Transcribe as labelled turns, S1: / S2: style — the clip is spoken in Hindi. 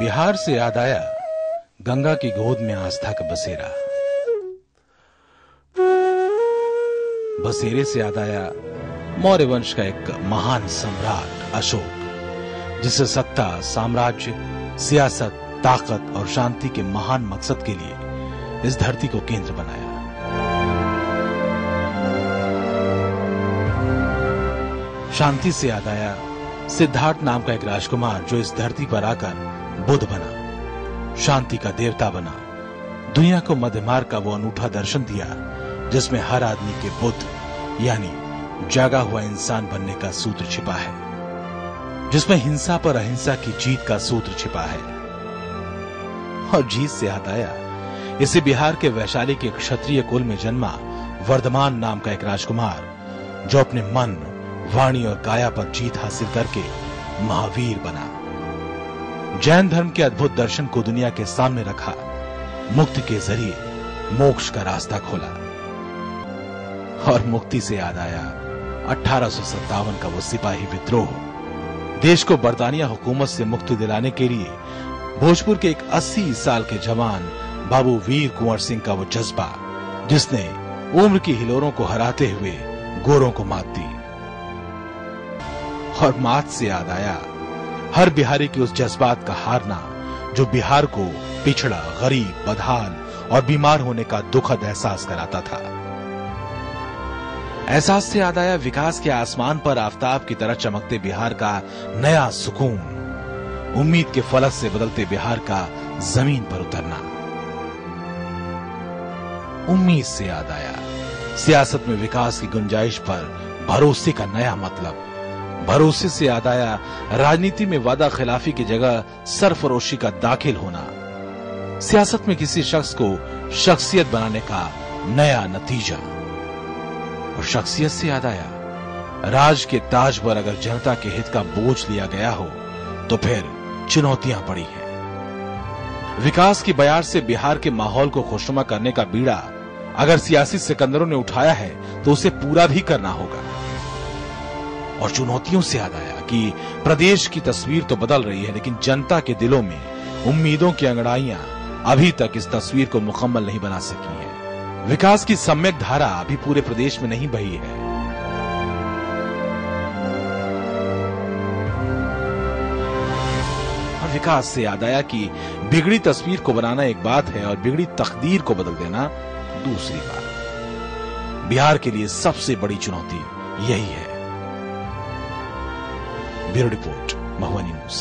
S1: बिहार से याद आया, गंगा की गोद में आस्था का बसेरा। बसेरे से याद आया, मौर्य वंश का एक महान सम्राट, अशोक, जिसे सत्ता, साम्राज्य, सियासत, ताकत और शांति के महान मकसद के लिए इस धरती को केंद्र बनाया। शांति से याद आया, सिद्धार्थ नाम का एक राजकुमार जो इस धरती पर आकर बुद्ध बना, शांति का देवता बना, दुनिया को मध्य मार्ग का वो अनूठा दर्शन दिया, जिसमें हर आदमी के बुद्ध, यानी जागा हुआ इंसान बनने का सूत्र छिपा है, जिसमें हिंसा पर अहिंसा की जीत का सूत्र छिपा है। और जीत से आया, इसे बिहार के वैशाली के क्षत्रिय कुल में जन्मा वर्धमान नाम का एक राजकुमार, जो अपने मन, वाणी और काया पर जीत हासिल करके महावीर बना। जैन धर्म के अद्भुत दर्शन को दुनिया के सामने रखा, मुक्ति के ज़रिए मोक्ष का रास्ता खोला। और मुक्ति से याद आया, अठारह का वो सिपाही विद्रोह। देश को बर्तानिया हुकूमत से मुक्ति दिलाने के लिए भोजपुर के एक 80 साल के जवान बाबू वीर कुंवर सिंह का वो जज्बा, जिसने उम्र की हिलोरों को हराते हुए गोरों को मात दी। और मात से याद आया हर बिहारी के उस जज्बात का हारना जो बिहार को पिछड़ा, गरीब बदहाल और बीमार होने का दुखद एहसास कराता था। एहसास से याद आया विकास के आसमान पर आफताब की तरह चमकते बिहार का नया सुकून। उम्मीद के फलक से बदलते बिहार का ज़मीन पर उतरना। उम्मीद से याद आया, सियासत में विकास की गुंजाइश पर भरोसे का नया मतलब। भरोसे से याद आया राजनीति में वादा खिलाफी की जगह सरफरोशी का दाखिल होना। सियासत में किसी शख्स को शख्सियत बनाने का नया नतीजा। और शख्सियत से याद आया राज के ताज पर अगर जनता के हित का बोझ लिया गया हो तो फिर चुनौतियाँ पड़ी हैं। विकास की बयार से बिहार के माहौल को खुशनुमा करने का बीड़ा अगर सियासी सिकंदरों ने उठाया है तो उसे पूरा भी करना होगा। और चुनौतियों से याद आया कि प्रदेश की तस्वीर तो बदल रही है, लेकिन जनता के दिलों में उम्मीदों की अंगड़ाइयाँ अभी तक इस तस्वीर को मुकम्मल नहीं बना सकी है। विकास की सम्यक धारा अभी पूरे प्रदेश में नहीं बही है। और विकास से याद आया कि बिगड़ी तस्वीर को बनाना एक बात है और बिगड़ी तकदीर को बदल देना दूसरी बात। बिहार के लिए सबसे बड़ी चुनौती यही है। ब्यूरो रिपोर्ट महुआ न्यूज